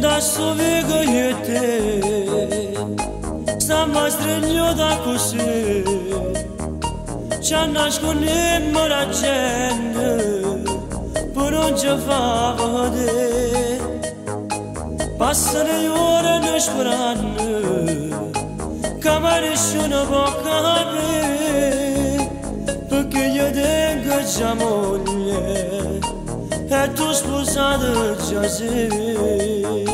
da su vegojete Sama strenjo da kusi Qa nash kunim më raqenë Për unë që fahëde Pasër e jore në shpranë Kamar e shumë bakane Pëke jëde nga gjamonje E tush puzadı cazim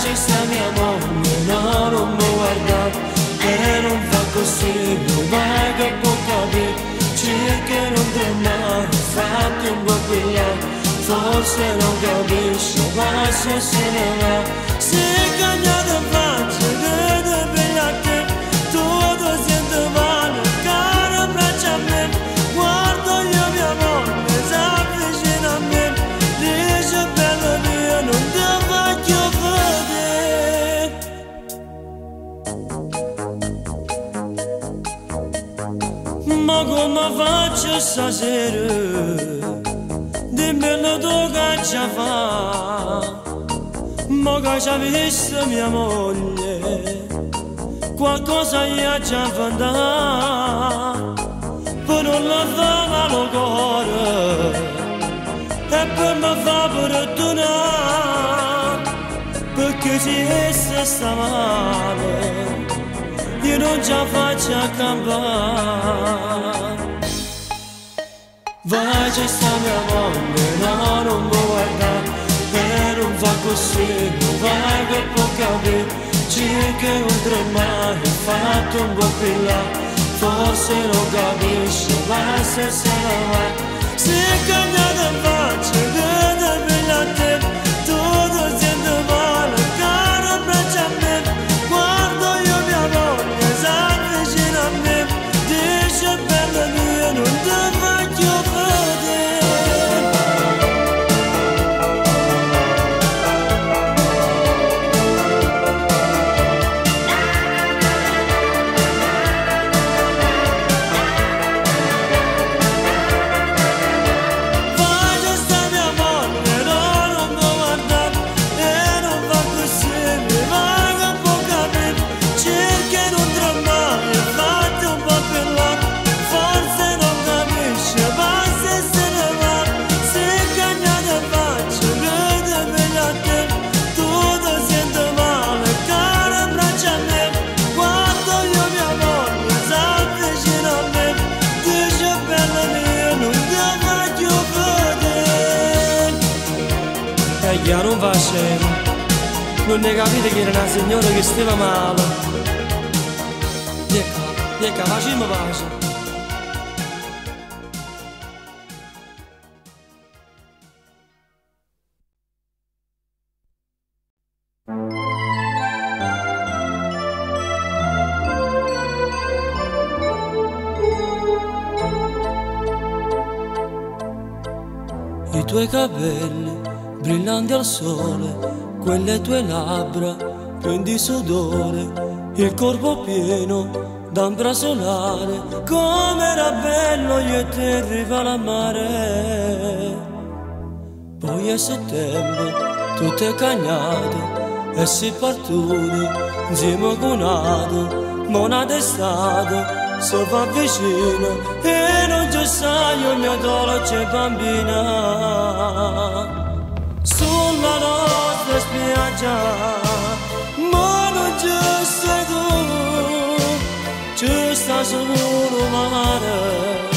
mangi se mi amore non mi guarda che non fa così non vai che può capire cerca di non tremare fatti un po' pigliare forse non capisci ma se se ne va. Se cagliare ci fa Ma che ci ha visto mia moglie Qualcosa ha già inventato Per non la al cuore E per me fa perdonare Perché se essa sta male Io non ci faccio campare Vai, já está minha mão, menor não vou andar. Eu um vou conseguir, vai ver a vez Tinha que ultramar, de fato um bom pilar. Forse não capisce, vai ser se não vai Se cambiar de faccia, de te Tudo sendo vai Ne capite che era una signora che stava male. Ecco, ecco, facciamo pace. I tuoi capelli brillanti al sole, quelle tue labbra piene di sudore, il corpo pieno d'ambra solare, come era bello io e te arriva la mare. Poi è settembre, tutte cagnate, e si partuti insieme con Ato, mona d'estate, fa vicino e non ci sai mio dolce bambina. Spiaggia, ma non ci sei tu, ci sta solo mare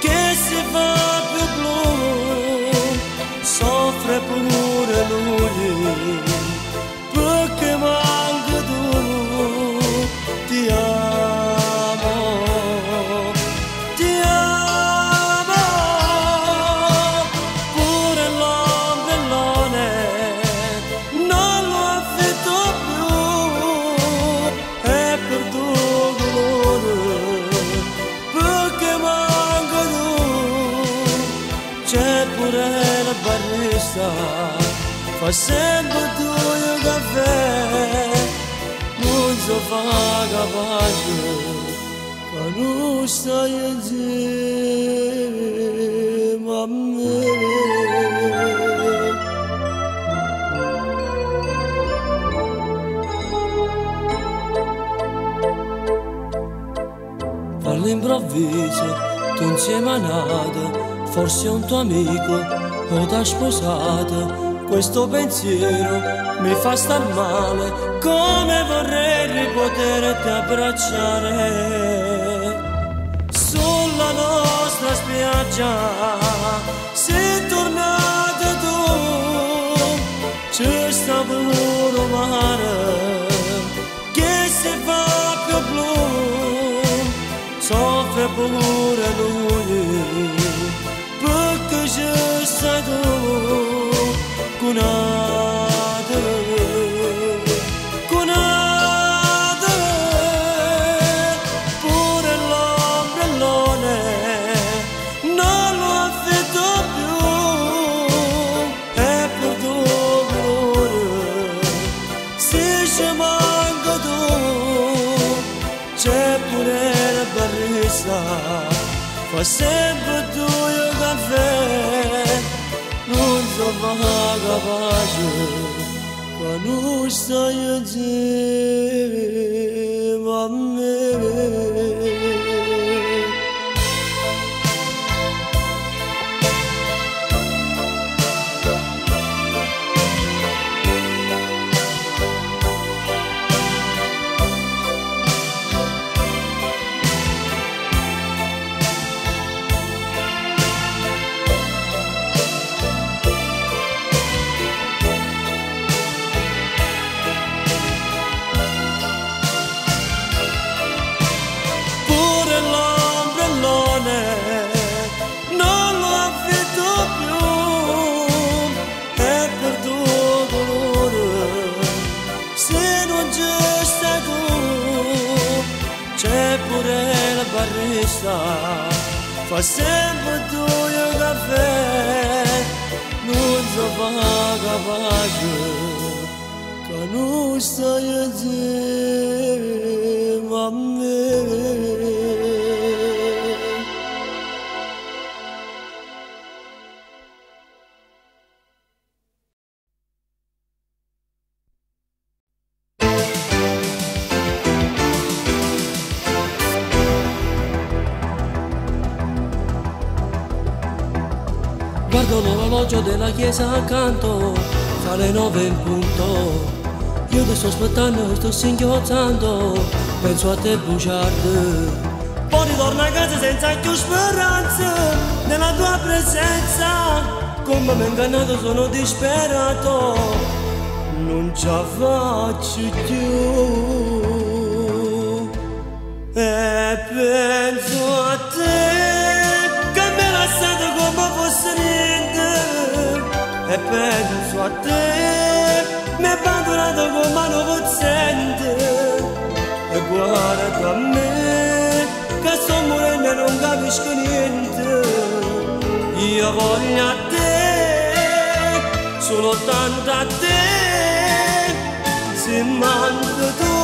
che si fa più soffre pure facendo tu e caffè muzzo vagabaggio canusta e zee mamme all'improvviso tu insieme a nata, forse un tuo amico o da sposato questo pensiero mi fa star male, come vorrei poterti abbracciare. Sulla nostra spiaggia, sei tornato tu, c'è sta pure mare che si fa più blu, soffre pure lui, perché c'è stato cunato, cunato, pure l'ombrellone non lo affitto più, è per dolore, se pure la barrista, fa sempre tu il caffè, Allah'a kabacı Kanuş sayıcı Fasem po tu yo da fe Nun so vaga vaga Kanu sa yedir chiesa accanto, fa le nove in punto. Io ti sto aspettando, sto singhiozzando, penso a te bugiardo. Poi ritorno a casa senza più speranza, nella tua presenza. Come mi ingannato sono disperato, non ce la faccio più. E penso a te che mi hai lasciato come fosse E penso a te mi hai abbandonato come non possente E guarda a me che sto morendo e non capisco niente. Io voglio a te, solo tanto a te. Se manca tu,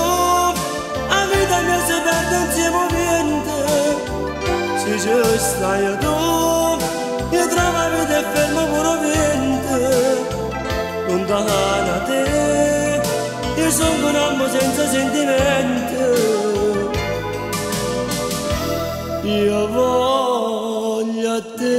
la vita mia si perde insieme niente. Se ci stai tu, io trovo la vita e fermo pure niente. Lontana te, io sono un uomo senza sentimenti. Io voglio te.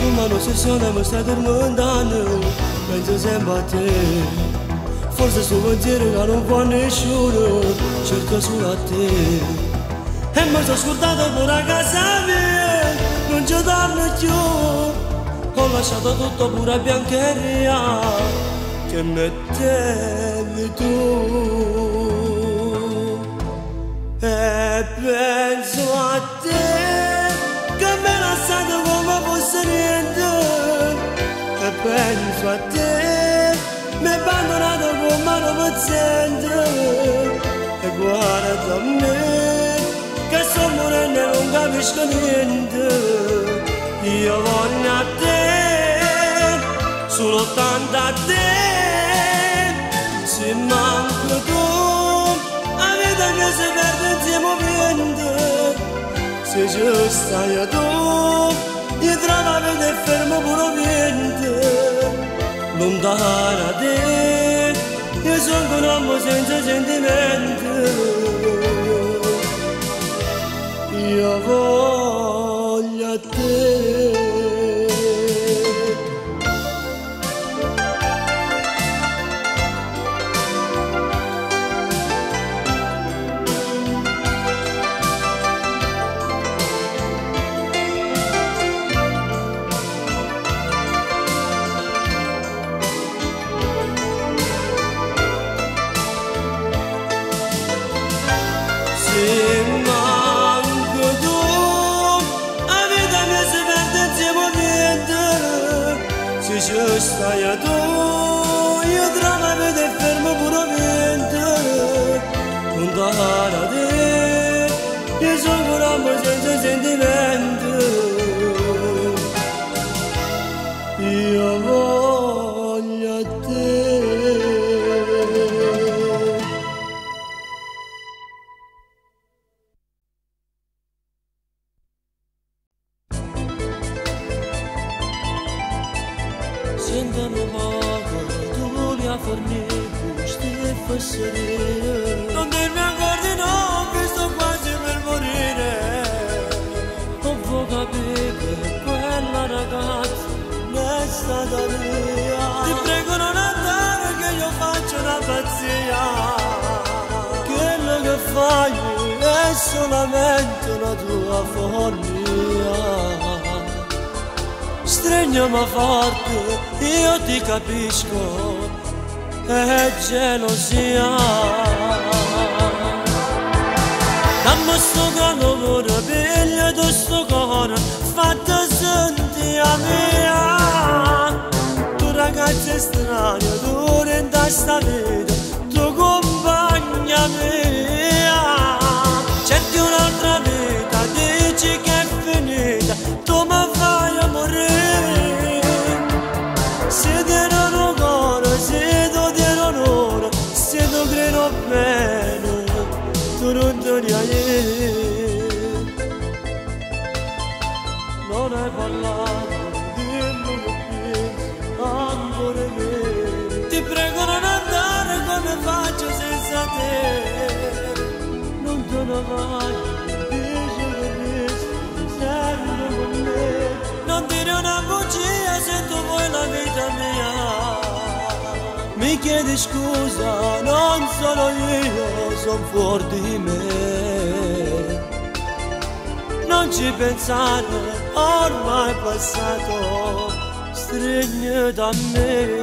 Una l'ossessione mi sta tormentando, penso sempre a te. Forse sto pensiero che non fa nessuno, cerco solo a te. E mi sono scordato pure a casa mia, non ci torno più. Ho lasciato tutto pure a biancheria, che mettevi tu. E penso a te che mi hai lasciato come fosse niente E penso a te mi hai abbandonato come non paziente e guardami che sto morendo non capisco niente. Io voglio a te solo tanto a te. Se manco tu la vita che se perde insieme vento se ci stai tu io trovo a vedere fermo pure niente. Lontana da te. 예 정도나 모젠저젠디맨 그 여보 mia. Mi chiedi scusa non sono io sono fuori di me. Non ci pensare ormai è passato stringe da me.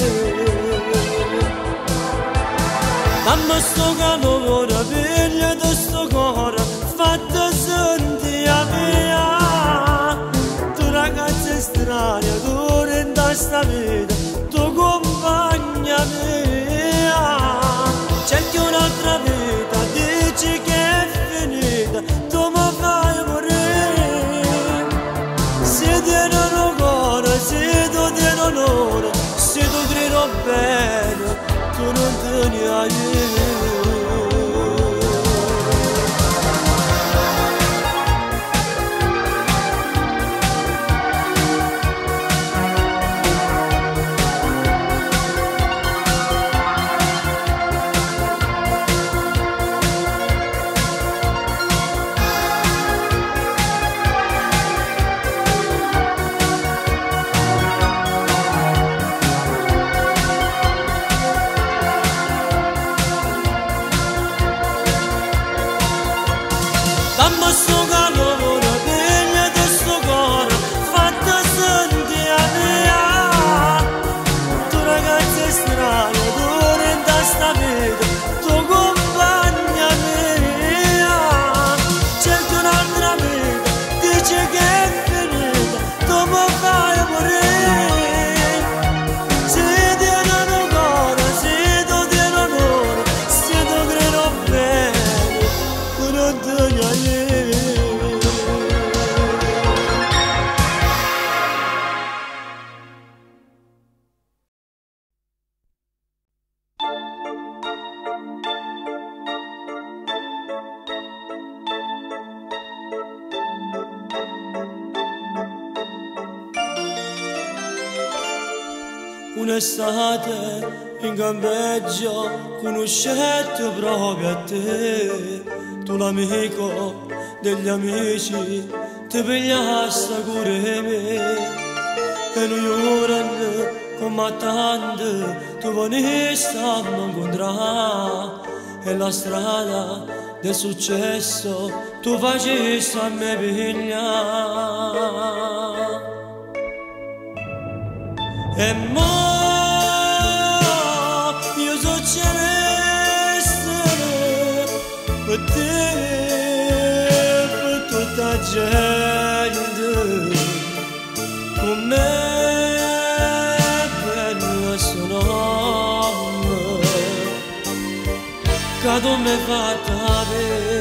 Dammi sto calore piglia da sto cuore fatta sentire via. Tu ragazza strana tu questa vita tu compagna mia campeggio conoscetto proprio a te tu l'amico degli amici ti pigliasse pure me. E noi ora combattendo tu venisse a incontrare. E la strada del successo tu facessi a me pigliare. E mo جالد وما كان وسنام كادو مفاتابه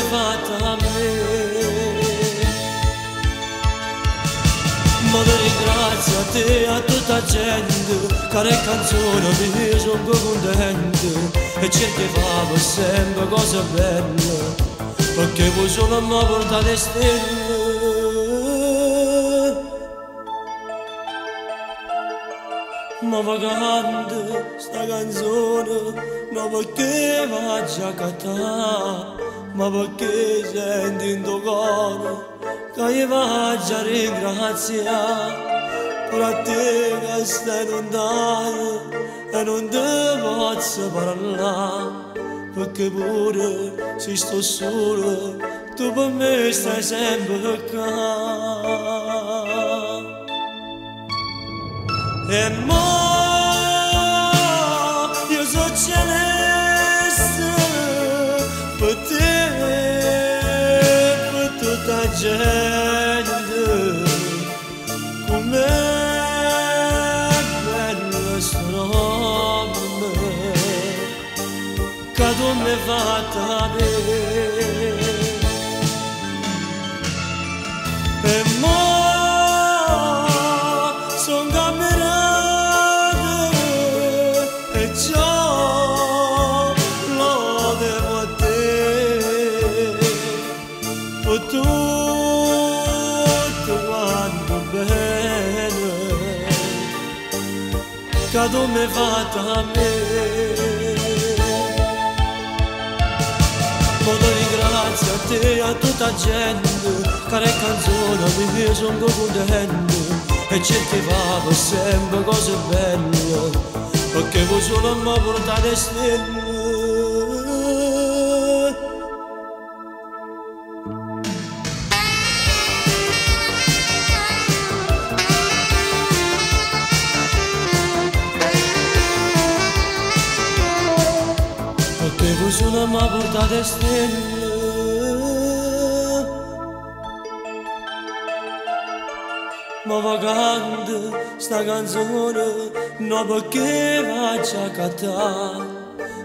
fatto a me. Ma ti ringrazio a te a tutta gente che le canzoni mi sono contento e cercavo sempre cose belle perché voi solo mi portate stelle. Ma vagante sta canzone no perché va già cantare ma perché senti in tuo cuore che io a ringraziare? Per a te che stai lontano e non ti posso parlare perché pure se sto solo tu per me stai sempre qua e mo جلد كمك بالسراب كدوم فاتابي che tu mi hai fatto a me. Ma ti ringrazio a te e a tutta gente. Che le canzoni mi sono contento e cercavo sempre cose belle. Perché voi solo mi portate stelle portate stelle. Ma vagante sta canzone no perché faccia a cantare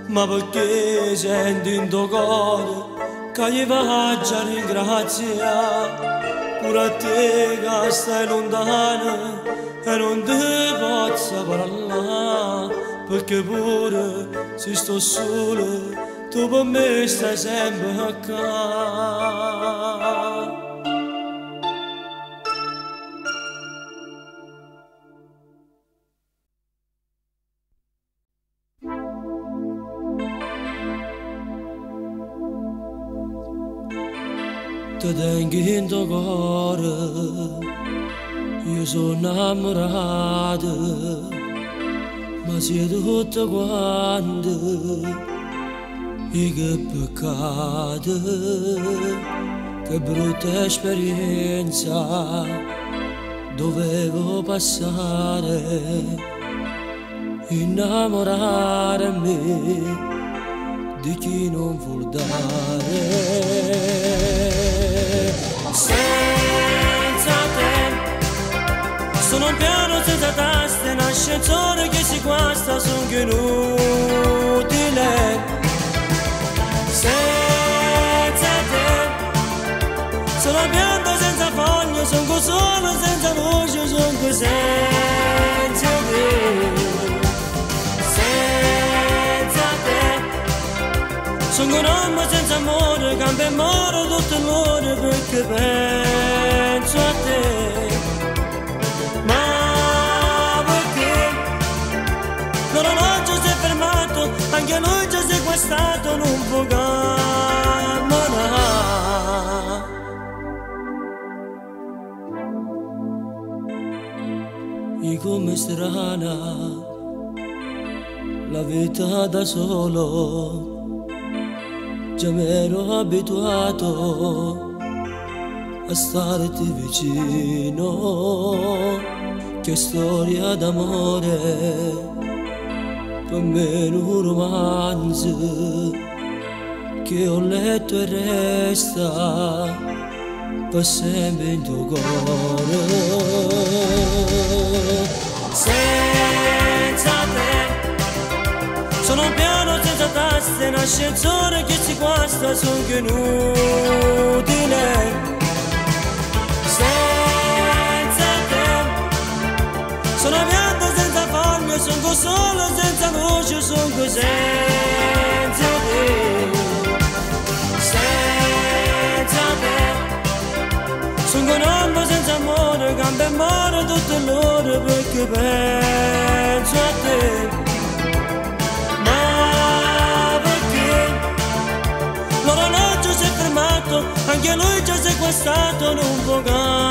ma perché senti in tuo cuore che gli faccia a ringraziare pure a te che stai lontano e non ti posso parlare perché pure se sto solo το μέσα zijn begaan. Te denken in de waren, je zo naar me raden, maar zie che peccato, che brutta esperienza dovevo passare, innamorarmi di chi non vuol dare. Senza te sono un piano senza taste, un ascensore che si guasta, sono inutile. Senza solo senza voce sono qui senza te. Senza te. Sono un uomo senza amore cambia e tutto tutte l'ore perché penso a te. Ma perché l'orologio si è fermato anche lui ci si è sequestrato non può come strana la vita da solo già mi abituato a starti vicino. Che storia d'amore, per me un romanzo che ho letto e resta in tuo cuore. Senza te sono un piano senza taste, un ascensore che si guasta, sono che inutile. Senza te sono pianto senza foglie, sono solo senza luce, sono senza uomo senza amore, cambia e muore tutte l'ore perché penso a te. Ma perché l'orologio si è fermato, anche lui ci ha sequestrato, non può camminare.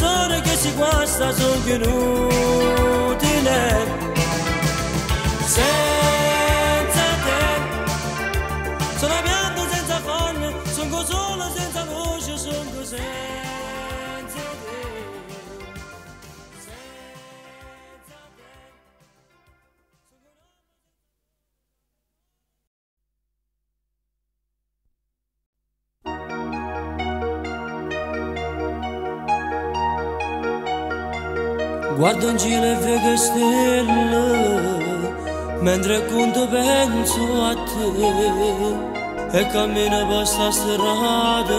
Ascensore che si guasta, che inutile. Senza Guardo in giro e vedo stelle mentre conto penso a te. E cammino per sta strada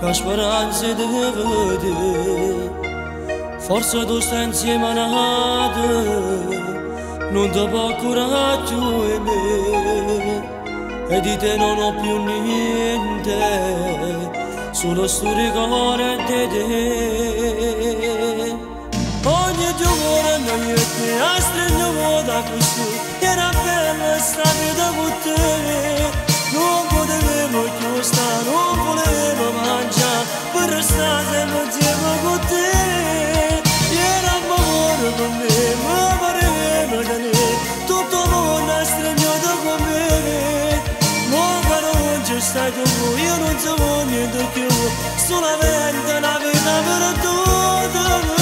con speranze di vedere. Forse tu stai insieme a nata non ti può più di me. E di te non ho più niente solo sto ricordo di te ogni giorno io ti stringo da così era bella sta vita con te non potevo più stare non volevo mangiare per restare sempre insieme con te era amore con me ma pareva da me tutto il mondo è stregnato con me ma quando non ci stai tu io non so niente più solamente una vita per tutto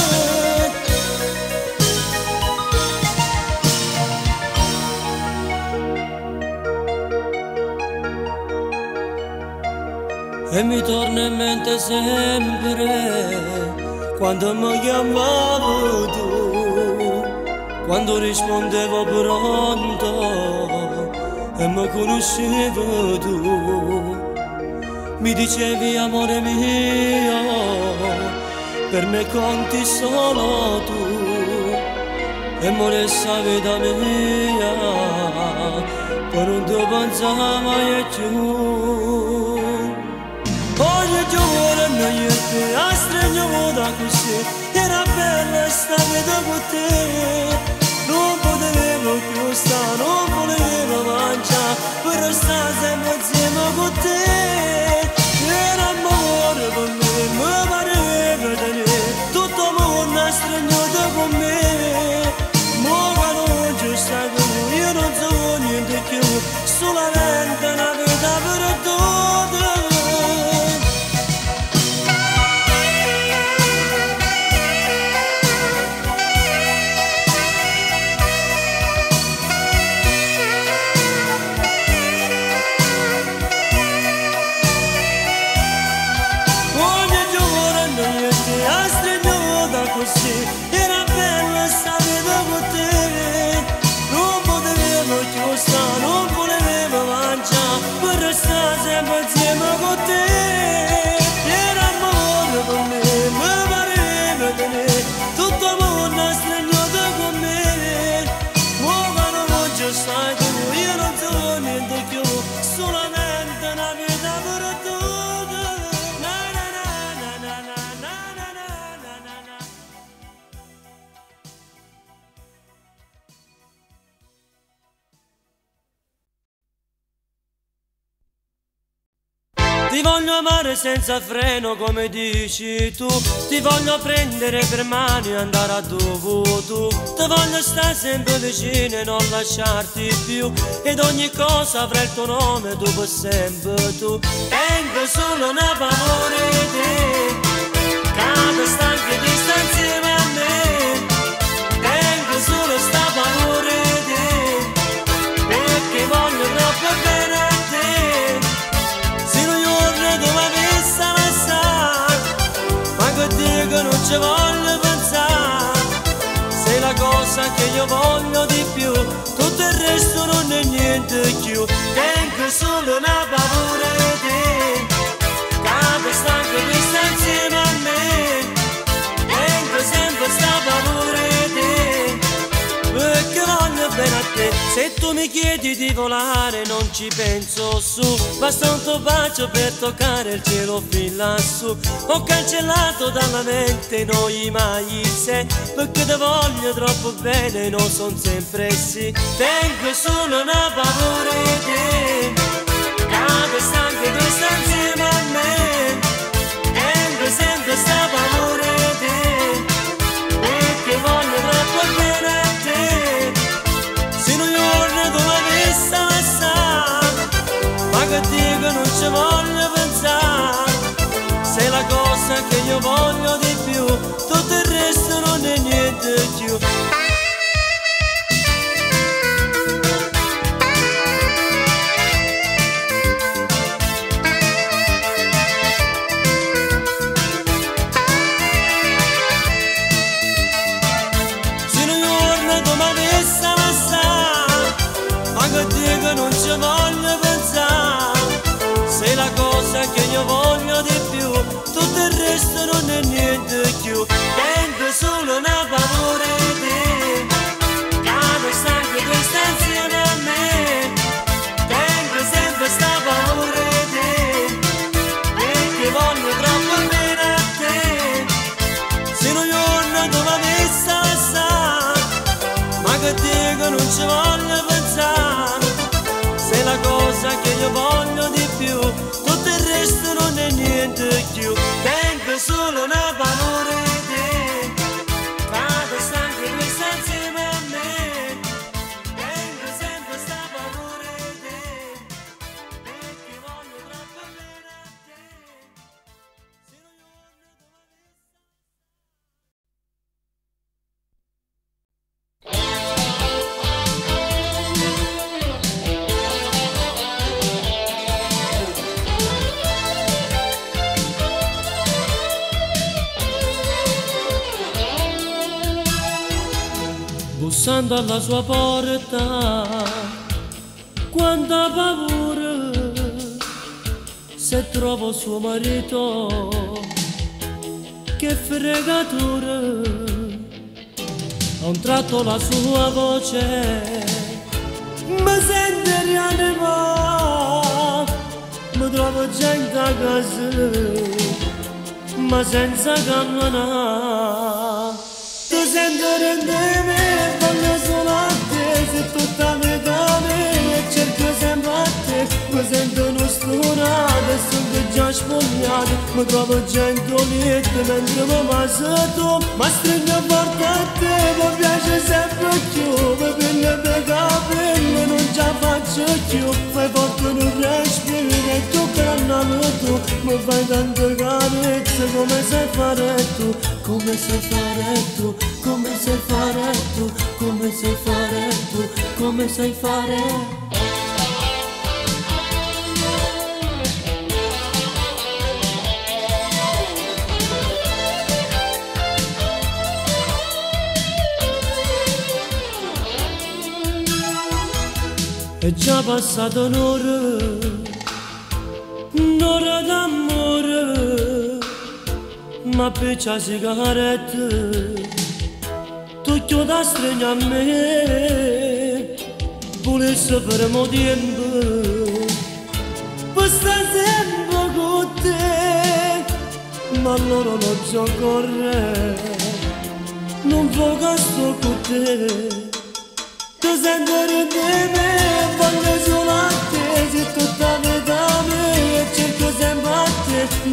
E mi torna in mente sempre quando mi chiamavi tu, quando rispondevo pronto e mi conoscevi tu. Mi dicevi amore mio, per me conti solo tu, e moressa vita mia, per non ti pensare mai più. Astre ne voda cu se Era bella sta de da cu te Non potevo più sta, non amare senza freno come dici tu. Ti voglio prendere per mano e andare a dove tu Ti voglio stare sempre vicino e non lasciarti più. Ed ogni cosa avrà il tuo nome per sempre tu. Tengo solo una paura io voglio di più. Tutto il resto non è niente più. Tengo solo una paura Se tu mi chiedi di volare non ci penso su. Basta un tuo bacio per toccare il cielo fin lassù. Ho cancellato dalla mente noi mai se Perché te voglio troppo bene non son sempre sì. Tengo solo una paura di te. Cado stanco di stare insieme a me. Tengo sempre sta cosa che io voglio di più Tutto il resto non è niente più sua porta, quanta paura. Se trovo suo marito, che fregatura, a un tratto la sua voce mi sente rianima, mi trovo gente a casa ma senza cammina. Tu senti rende strunade Sunt de gjash punjade Më grave gjenë dronit Të mă ndrymë ma zëtu Ma strëngë në bartë të Më vjashe se për kjo Më bin në begabin Më në gjafa që kjo Faj bartë në vresh Pjevire tu kërë në në tu Më vajda cum dërgarit Se kome se fare tu Kome se fare tu Kome se fare tu Kome se fare tu Kome se fare tu già passato un'ora un'ora d'amore ma piccia sigarette tu chiuda stregna a me volesse per mo tempo per sta sempre con te ma allora non so correre non voglio sto con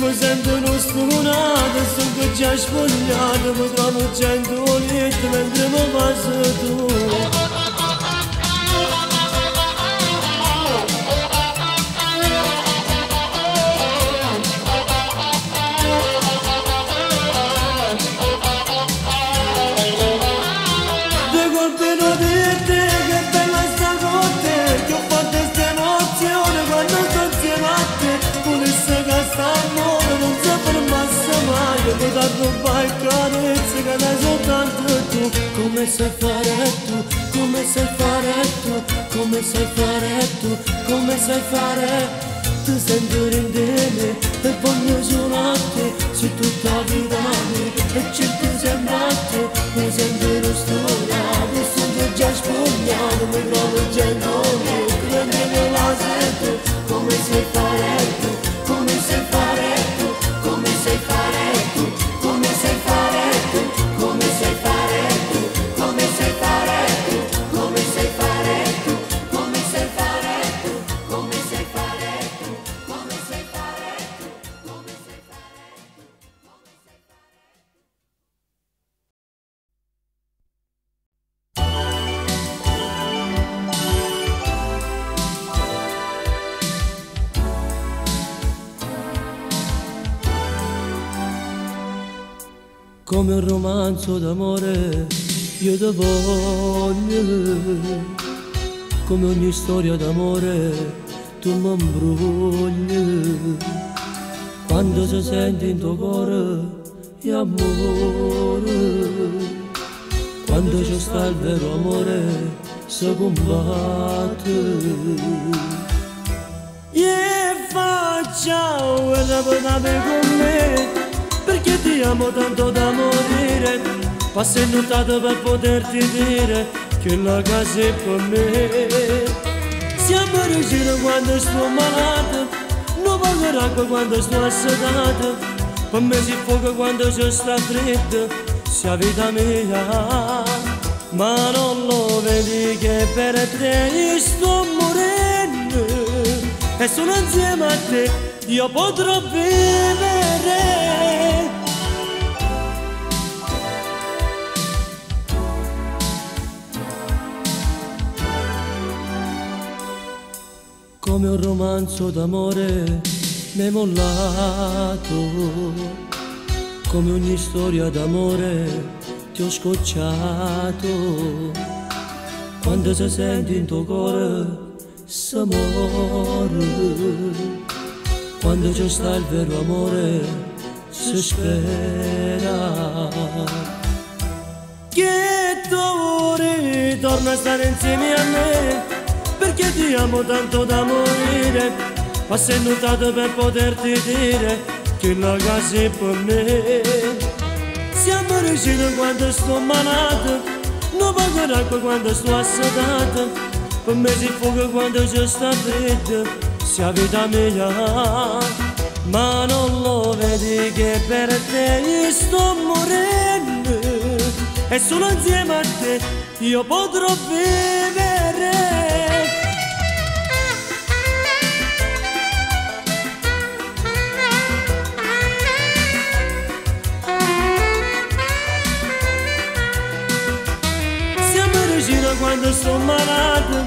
بزندن اسمون آدم سوگ چشمون یادم درام چندون ایت من درم واسطون mai Mi da rubare carezze che dai soltanto tu Come sai fare tu, come sai fare tu? Come sai fare tu, come sai fare? Ti sento ridere e voglio solo a te se tutta la vita mia e cerco sempre a te mi sento lo storato sono già spogliato mi trovo già in nome prendere la sento come sai fare tu? Come sai fare Come un romanzo d'amore io ti voglio, come ogni storia d'amore tu mi imbrugli. Quando si sente in tuo cuore è amore, quando c'è sta il vero amore si combatte. E faccia e rapportami con me Perché ti amo tanto da morire. Passa notato per poterti dire Che la casa è per me. Siamo vicini quando sto malato Non pago acqua quando sto assedato. Per me si fuoco quando c'è sta freddo Sia vita mia. Ma non lo vedi che per te io sto morendo. E solo insieme a te io potrò vivere. Come un romanzo d'amore mollato, come ogni storia d'amore ti ho scocciato. Quando si sente in tuo cuore s'amore quando c'è sta il vero amore si spera. Che tu ritorna a stare insieme a me perché ti amo tanto da morire? Ma sei notato per poterti dire che la casa è per me. Siamo riusciti quando sto malato non pago l'acqua quando sto assedato. Per me si fuoco quando c'è sta freddo sia vita mia ma non lo vedi che per te io sto morendo. E solo insieme a te io potrò vivere quando sto malato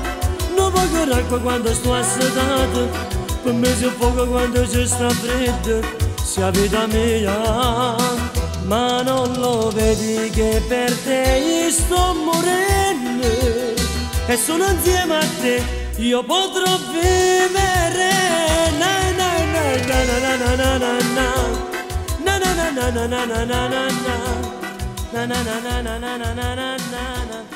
Non pago acqua quando sto assedato Per me si fuoco quando c'è sta freddo Sia vita mia Ma non lo vedi che per te io sto morendo E sono insieme a te Io potrò vivere Na na na na na na na na na Na na na na na na na na na na na na na na na na na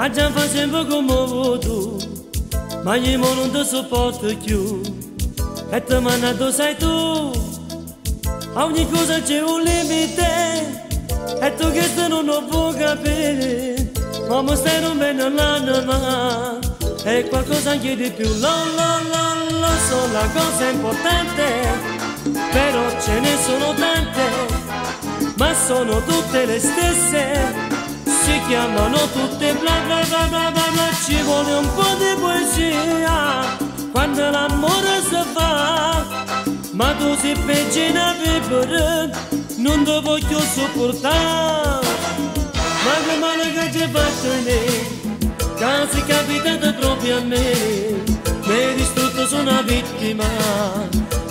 Femmina distosa sì A già fa sempre come avuto Ma io non ti sopporto più. E ti mandato sei tu? A ogni cosa c'è un limite. E tu che se non lo puoi capire Ma mi stai rompendo l'anima E qualcosa anche di più. Lo, lo, lo, lo so la cosa importante. Però ce ne sono tante ma sono tutte le stesse, si chiamano tutte bla bla bla bla bla, bla. ci vuole un po' di poesia. Quando l'amore si fa, ma tu sei peggina per non ti voglio sopportare, ma che male che ci fatto lei, che si capitato proprio a me, mi hai distrutto sono una vittima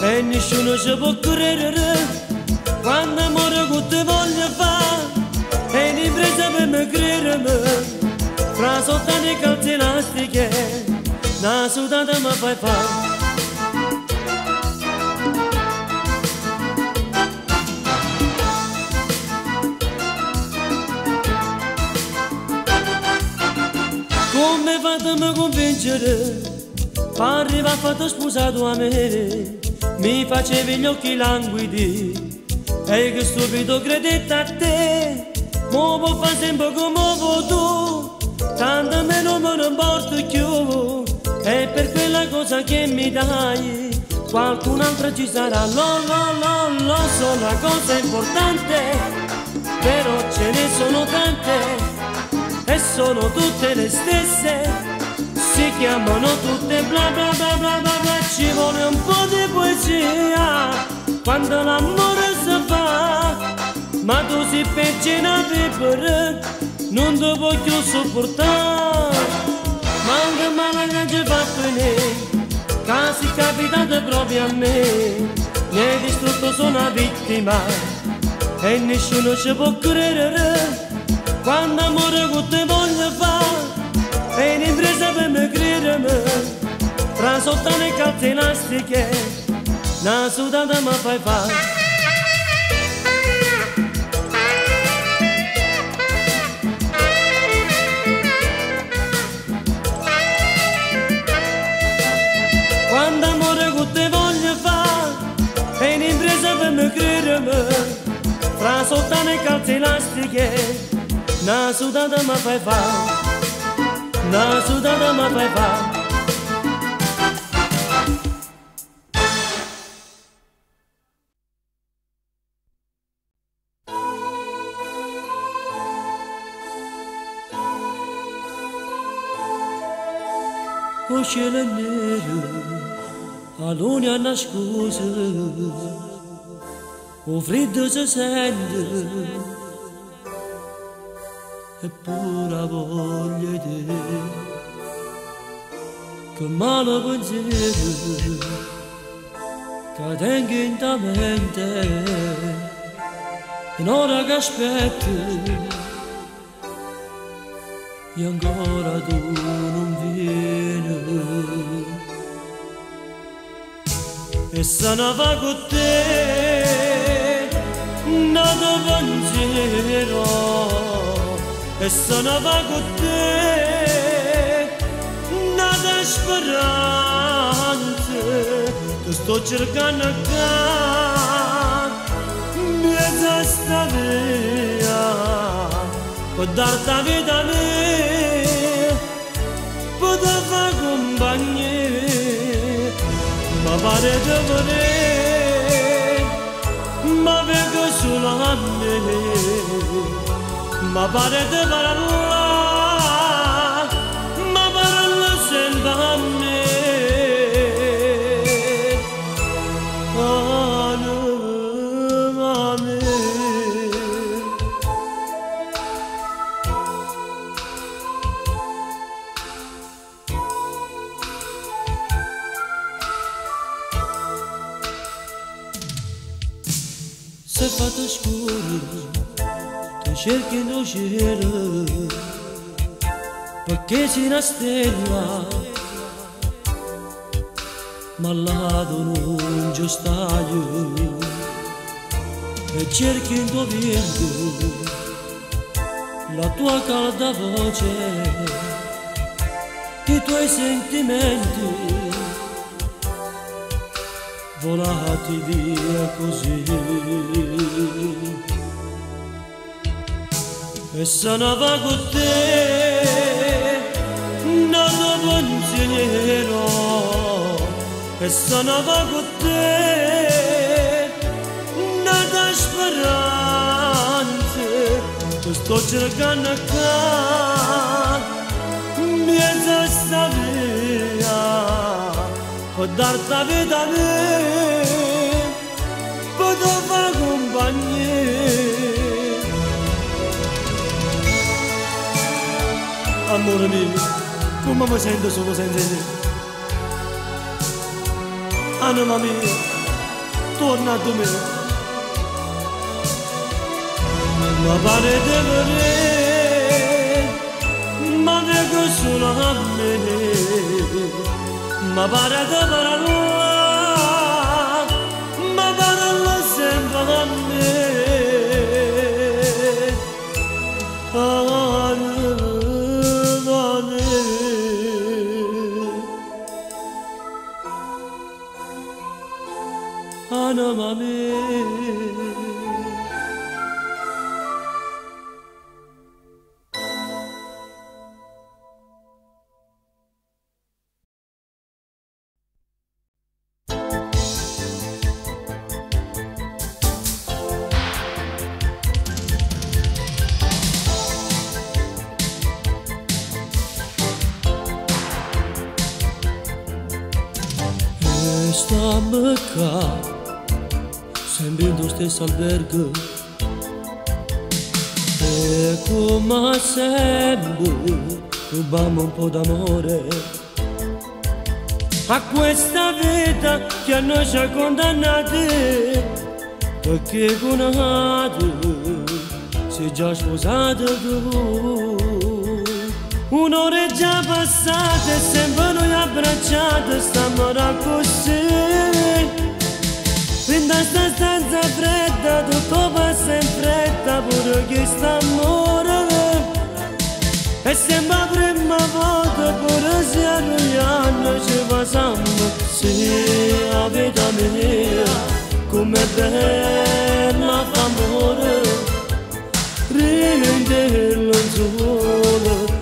e nessuno ci può credere quando amore che ti voglio fare Odrezame grerame Razotane calze elastiche Na sudada ma fai fai. Come fată mă convingere Pareva fată spusa tua mele Mi facevi gli occhi languidi E che stupido credette a te mo può fare sempre come vuoi tu, tanto meno me ne importa più, e per quella cosa che mi dai, qualcun'altra ci sarà, lo lo lo lo so, la cosa importante, però ce ne sono tante, e sono tutte le stesse, si chiamano tutte bla bla bla bla bla, bla. ci vuole un po' di poesia. Quando l'amore si fa, M-a dus pe cena de părăc Nu-mi dă ochiul suportat. M-am gâmat la ceva până Ca și capita de propria mea. Ne-ai distrus o zona victima Ei nessuno ci può credere Quando amore con te voglio fare E in impresa per me credermi Tra sottane calze elastiche Una sudata da, ma fai. fare gremă Transotane calze elastiche Na sudada ma fai fa Na sudada ma fai fa Coșele negru, a lunea nascusă o freddo si sente, e pura voglia di che male pensiero, che tengo in ta mente, un'ora che e ancora tu non vieni e se con te bandiera e sono vago te. Nada sperante tu sto cercando ca mezza sta via po dar darta veda me. Po Può da vago un bagno ma pare da vorrei ma vedo sulla me ma pare te parlo Scuro, ti cerchi in cielo, perché sei una stella, ma lato non ci stai, e cerchi in tuo vento, la tua calda voce, i tuoi sentimenti volati via così. E sanava con te, nato pensiero, e sanava con te, nata speranze, che sto cercando qua, miezza sta via, mia, per fare compagnia. Amore mio, come mi sento solo senza te? Anima mia, torna a me. Ma pare di vedere, ma vengo solo a me. Ma bara da bara la Ma bara la sen bana mı Ayrılanı Anam amin sempre in lo stesso albergo e come sempre rubiamo un po' d'amore a questa vita che a noi ci ha condannati perché con altri sei già sposato tu Unor geabă sate se bănuia brăceadă Să mora cu Când asta stanța vreta Dutova se înfreta Burughi sta moră E se mă vremma vodă Burăzia ruiană Și vă zamă Și a vita mea Cum e bella famoră. Rinde lungi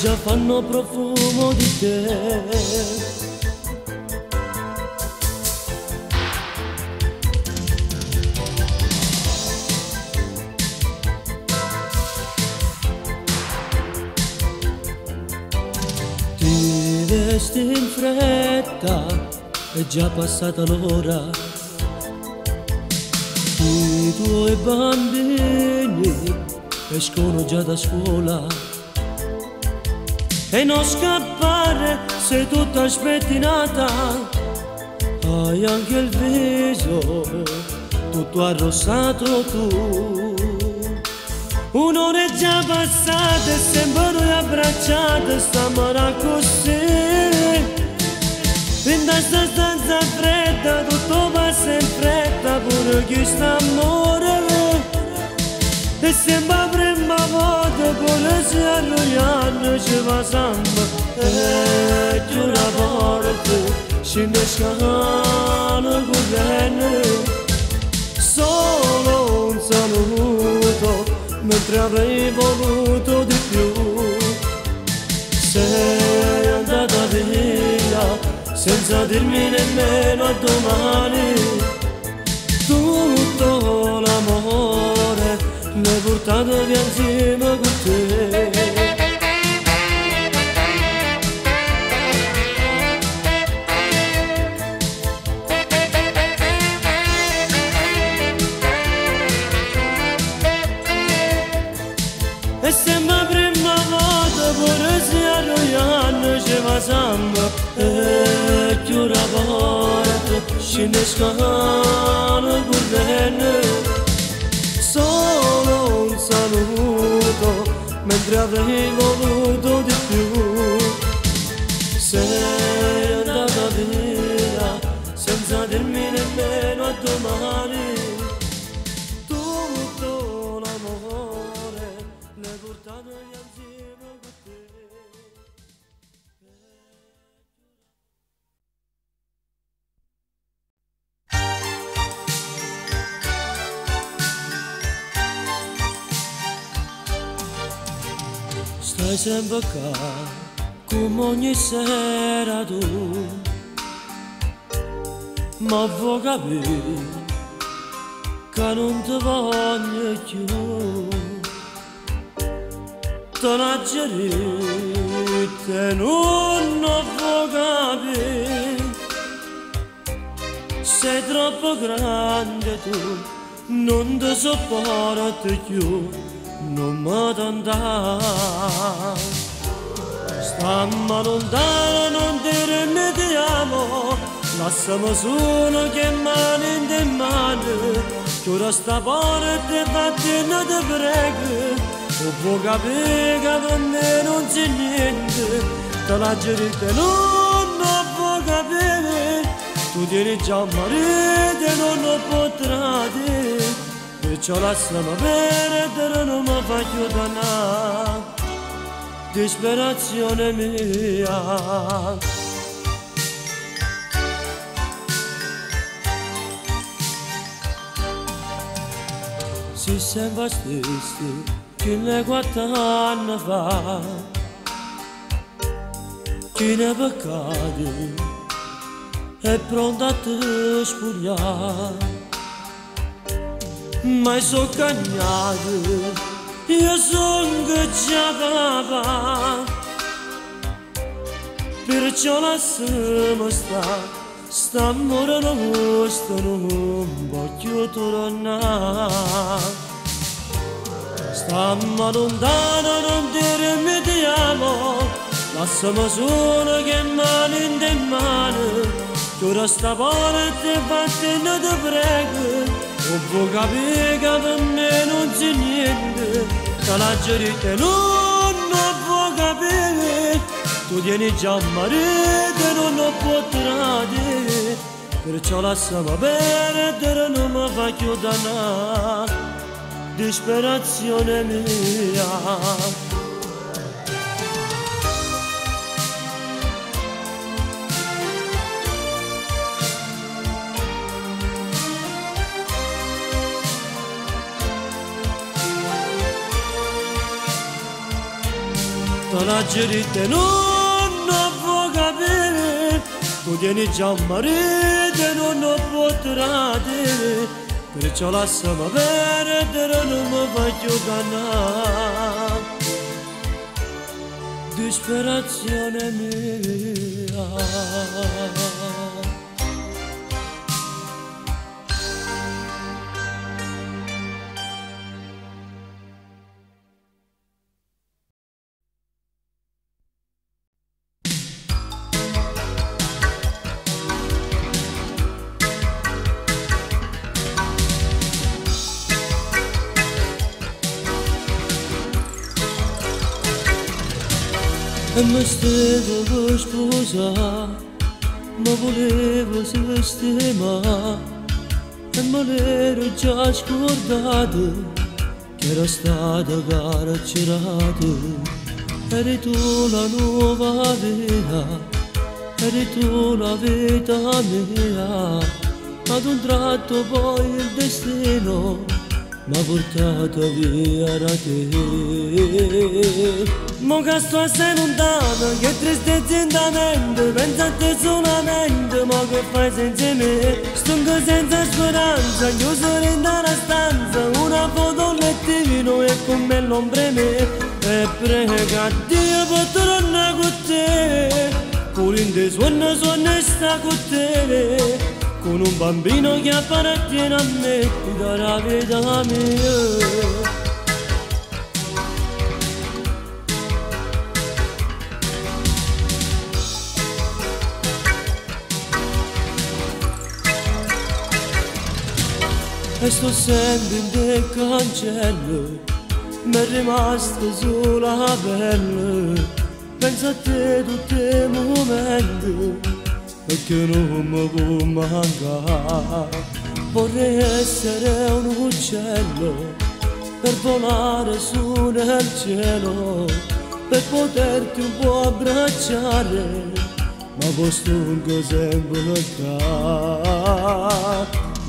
già fanno profumo di te Ti vesti in fretta, è già passata l'ora. I tuoi bambini escono già da scuola. ενώ σκαπάρε σε τούτα σπετινάτα Ai angel bello, tutto arrossato tu Un'ora è già passata e sembro abbracciata stamara così In questa stanza fredda tutto passa in fretta pure chi sta amore. E sembra la prima volta pure se a noi anni ci facciamo E più una porta scende scala con bene Solo un saluto mentre avrei voluto di più. Sei andata via senza dirmi nemmeno a domani. Tutto l'amore me he portato via insieme con te E sembra prima volta pure se mentre avrei voluto di più. Sei andata via senza dirmi nemmeno a domani Stai sempre qua, come ogni sera tu, ma vuoi capire che non ti voglio più. Te la gerite non vuoi capire, sei troppo grande tu, non ti sopporto più, non mi andare. Stamma lontano, non dire ne ti amo, lasciami solo che mano in mano, che ora sta parte fatti non ti prego, o può capire che per me non c'è niente, te la gerite non può capire, tu tieni già un marito e non lo potrà non mi faccio dannare disperazione mia. Si sembra stessi che ne quattro anni fa, chi ne peccati è pronto a te spogliare, mai socagnato io son e gocciava perciò la sema sta sta morendo questo non voglio tornare. Stamma lontano non dirmi ti amo Lasciamo solo che mano in te mano Chiudo sta porta e vattene ti prego o vuoi capire che per me non c'è niente, che la gente non può capire, tu tieni già un marito non lo può tradire, perciò lasciami perdere, non mi fa chiudere, disperazione mia. Donaceritenon no vogabere Godjeni jammariteno no potradere Perciola sama vere deronumu vajugana Disperazione mia Εμεστεύω σπούζα Μα βολεύω σε βεστέμα Εν μαλέρο τσάς κορδάτε Κέρα στάτα γάρα τσιράτε Eri tu la nuova vea Eri tu la vita mea Ad un tratto poi il destino m'ha portato via da te. Mo che sto assai lontano, che tristezza in da mente, pensa a te solamente, ma che fai senza me? Sto senza speranza, chiuso in una stanza, una foto al lettino e con me l'ombre me. E prega a Dio per tornare con te, con l'inde suona suona sta con te con un bambino che appartiene a me ti la vita mia. E sto sempre in te cancello, mi è rimasto sulla pelle, penso a te tutti i momenti che non mi può mancare. Vorrei essere un uccello per volare su nel cielo, per poterti un po' abbracciare, ma costringo sempre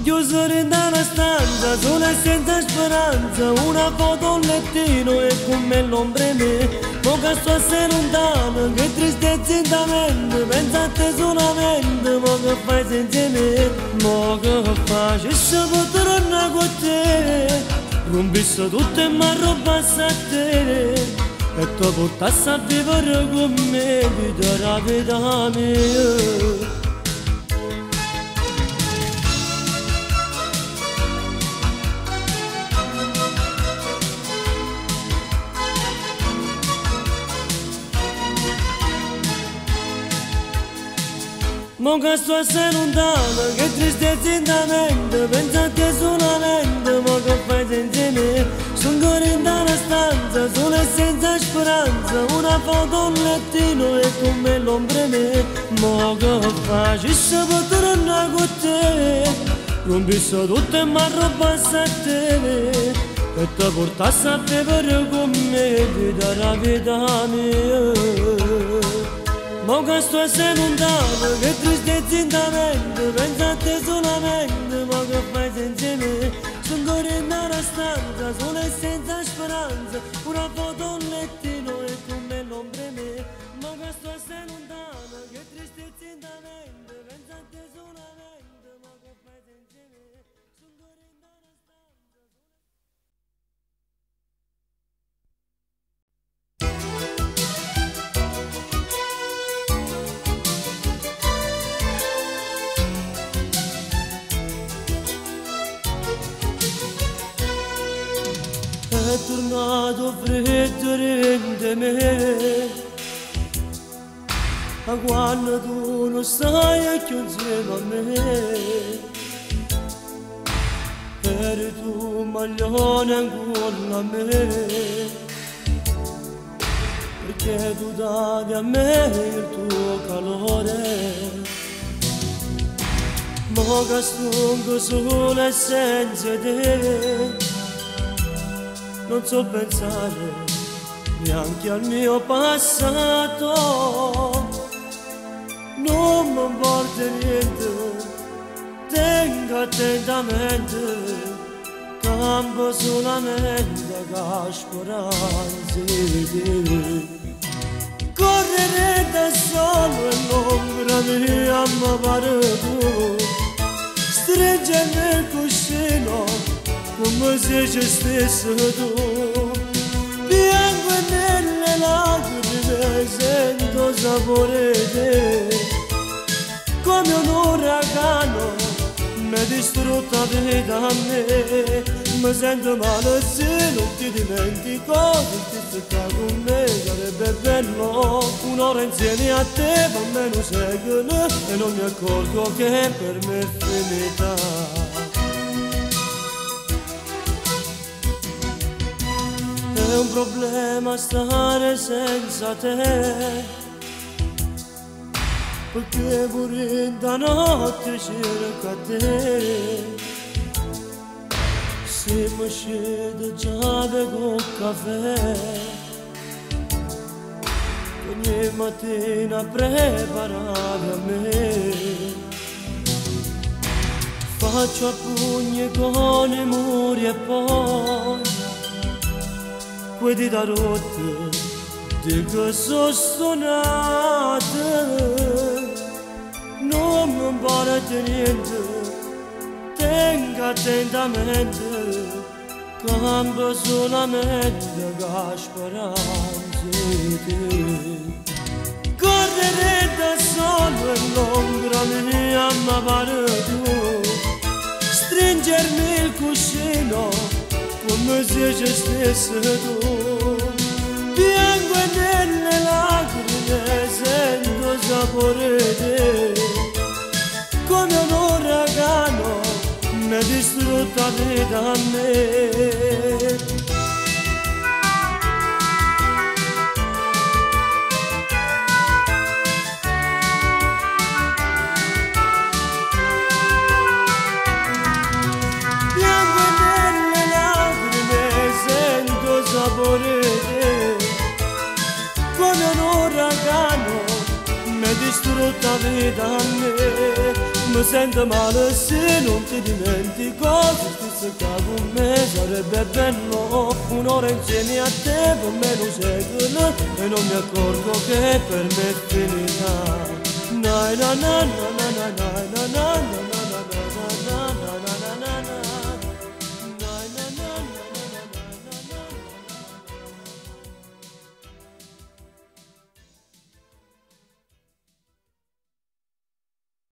qua. Chiuso in una stanza, solo e senza speranza, una foto un lettino e con me l'ombre me, mo che sto a lontano, che tristezza in da mente, pensa a te solamente, mo che fai senza me, mo che fai, se potrò andare con te. Rompisse tutto e mi arrobbasse a te E ti portasse a vivere con me Vita la vita mia Mogasoasan undana Getristezin danende Benzatesun anende Moga fezenzine Sungorind alla stanza Sole senza speranza. Una foto un lettino E come l'ombre me Moga faci sabatura una gotte Non bisa tutte ma roba sa te că te portassa a febbre con me Vida la vita mia Mă gastoase mundane, că triste țintamente Pensate solamente, mă că fai senziene Sunt orienta la stanza, sole senza speranza Una foto un lettino e come l'ombre me Mă gastoase mundane tornato freddo rende quando tu non stai più insieme a me. Eri tu maglione ancora a me. Perché tu davi a me il tuo calore. Ma che stungo solo e senza te non so pensare neanche al mio passato, non mi importa niente, tengo attentamente, campo solamente che speranze. Correre da solo e l'ombra mia mi pare tu, stringermi il cuscino come se ci stesso tu piango nelle lacrime sento sapore te come un uragano mi distrutta vita a me mi sento male se non ti dimentico che ti sta con me sarebbe bello un'ora insieme a te ma meno secolo e non mi accorgo che per me è finita è un problema stare senza te. Perché pure da notte cerca te. Se mi scende già con caffè ogni mattina preparavi a me. Faccio a pugni con i muri e poi Quedi da rotte de că s-o sonată Nu mă îmbară teniente Tenga tentamente Că am văzut la medă ca speranțe solo în longra mea mă bară tu. Stringermi il cuscino come se ci stesse tu piango nelle lacrime sento sapore te come un uragano mi distrutta vita a me la vita a me. Mi sento male se non ti dimentico. Se stessi con me sarebbe bello. Un'ora insieme a te per me un secolo e non mi accorgo